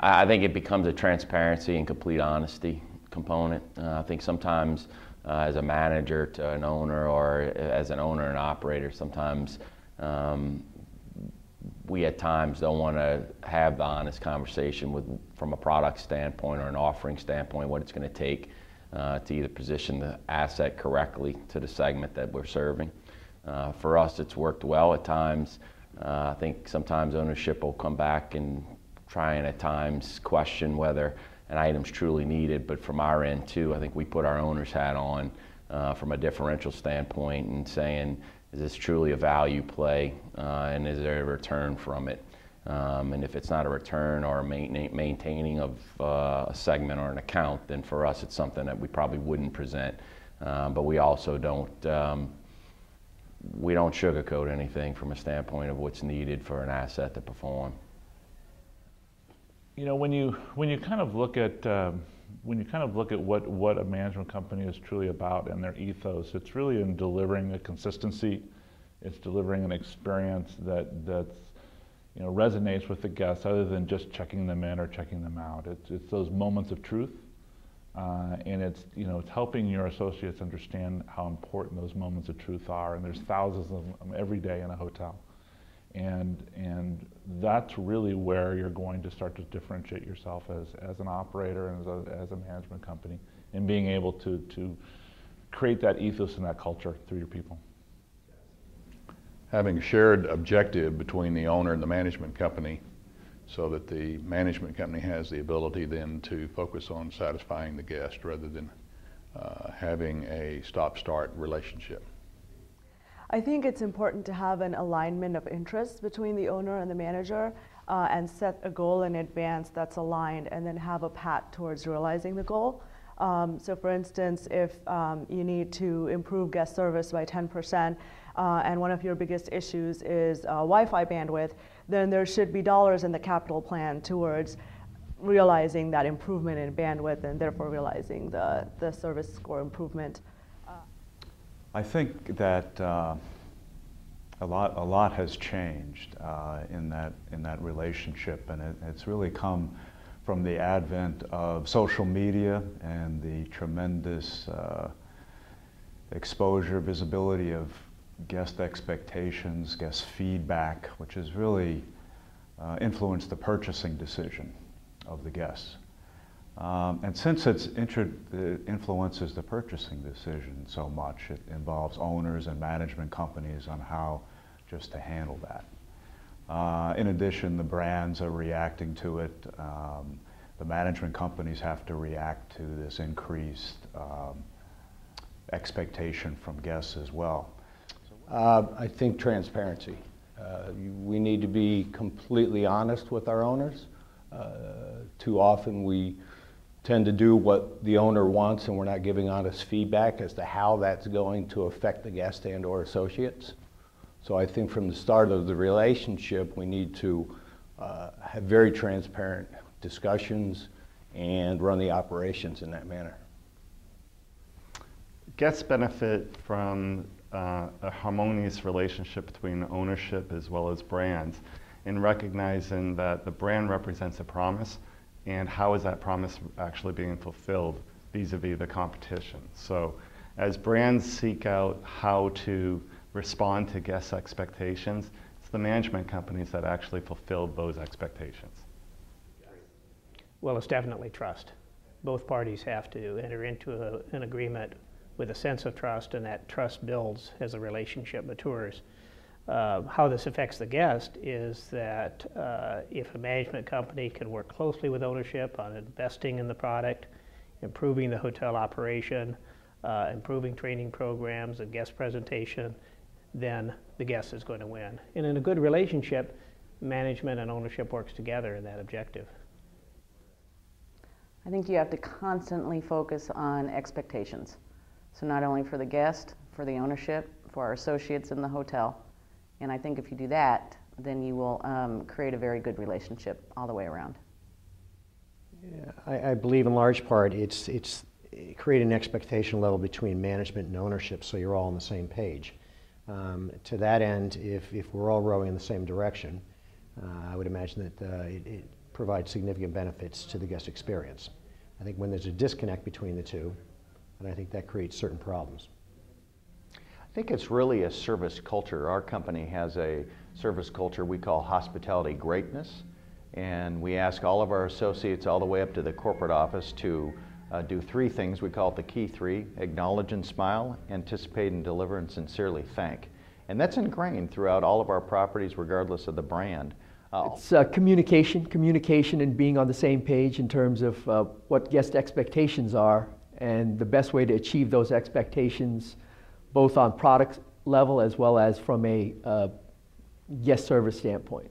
I I think it becomes a transparency and complete honesty component. Uh, I think sometimes uh, as a manager to an owner or as an owner and operator, sometimes um, we at times don't want to have the honest conversation with, from a product standpoint or an offering standpoint, what it's going to take uh, to either position the asset correctly to the segment that we're serving. Uh, for us, it's worked well at times. Uh, I think sometimes ownership will come back and try and at times question whether an item's truly needed. But from our end too, I think we put our owner's hat on uh, from a differential standpoint and saying, is this truly a value play uh, and is there a return from it? Um, and if it's not a return or a maintaining of uh, a segment or an account, then for us it's something that we probably wouldn't present. Um, but we also don't um, we don't sugarcoat anything from a standpoint of what's needed for an asset to perform. You know, when you when you kind of look at um, when you kind of look at what what a management company is truly about and their ethos, it's really in delivering a consistency. It's delivering an experience that that's you know resonates with the guests, other than just checking them in or checking them out. It's it's those moments of truth uh, and it's you know it's helping your associates understand how important those moments of truth are. And there's thousands of them every day in a hotel, and and that's really where you're going to start to differentiate yourself as as an operator and as a, as a management company, and being able to to create that ethos and that culture through your people. Having a shared objective between the owner and the management company so that the management company has the ability then to focus on satisfying the guest rather than uh, having a stop-start relationship. I think it's important to have an alignment of interests between the owner and the manager uh, and set a goal in advance that's aligned and then have a path towards realizing the goal. Um, so for instance, if um, you need to improve guest service by 10% uh, and one of your biggest issues is uh, Wi-Fi bandwidth, then there should be dollars in the capital plan towards realizing that improvement in bandwidth and therefore realizing the, the service score improvement. I think that uh, a lot a lot has changed uh, in that in that relationship, and it, it's really come from the advent of social media and the tremendous uh, exposure, visibility of guest expectations, guest feedback, which has really uh, influenced the purchasing decision of the guests. Um, and since it influences the purchasing decision so much, it involves owners and management companies on how just to handle that. Uh, in addition, the brands are reacting to it. Um, the management companies have to react to this increased um, expectation from guests as well. Uh, I think transparency. Uh, we need to be completely honest with our owners. Uh, too often we tend to do what the owner wants and we're not giving honest feedback as to how that's going to affect the guest and or associates. So I think from the start of the relationship we need to uh, have very transparent discussions and run the operations in that manner. Guests benefit from uh, a harmonious relationship between ownership as well as brands in recognizing that the brand represents a promise and how is that promise actually being fulfilled vis-a-vis -vis the competition. So as brands seek out how to respond to guest expectations, it's the management companies that actually fulfill those expectations. Well, it's definitely trust. Both parties have to enter into a, an agreement with a sense of trust, and that trust builds as the relationship matures. Uh, how this affects the guest is that uh, if a management company can work closely with ownership on investing in the product, improving the hotel operation, uh, improving training programs and guest presentation, then the guest is going to win. And in a good relationship, management and ownership works together in that objective. I think you have to constantly focus on expectations. So not only for the guest, for the ownership, for our associates in the hotel. And I think if you do that, then you will um, create a very good relationship all the way around. Yeah, I, I, believe in large part it's, it's create an expectation level between management and ownership so you're all on the same page. Um, to that end, if, if we're all rowing in the same direction, uh, I would imagine that uh, it, it provide significant benefits to the guest experience. I think when there's a disconnect between the two, and I think that creates certain problems. I think it's really a service culture. Our company has a service culture we call hospitality greatness, and we ask all of our associates all the way up to the corporate office to uh, do three things. We call it the key three acknowledge and smile, anticipate and deliver, and sincerely thank. And that's ingrained throughout all of our properties, regardless of the brand. Uh, It's uh, communication, communication, and being on the same page in terms of uh, what guest expectations are, and the best way to achieve those expectations, both on product level as well as from a uh, guest service standpoint.